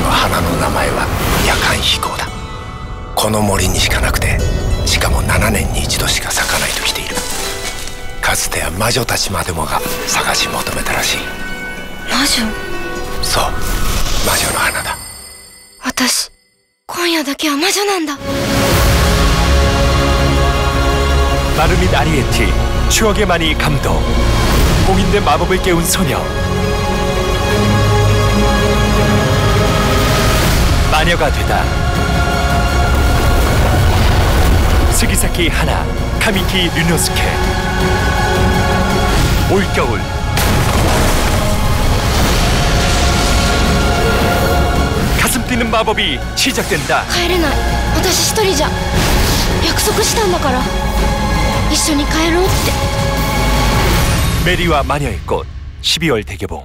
花の名前は夜間飛行だこの森にしかなくてしかも7年に一度しか咲かないときているかつては魔女たちまでもが探し求めたらしい魔女そう魔女の花だ私今夜だけは魔女なんだ 마르민 아리에티 추억의 많이 감독 공인된 마법을 깨운 소녀 마녀가 되다 스기사키 하나 카미키 류노스케 올겨울 가슴 뛰는 마법이 시작된다 帰れない私一人じゃ約束したんだから一緒に帰ろうって 메리와 마녀의 꽃 12월 대개봉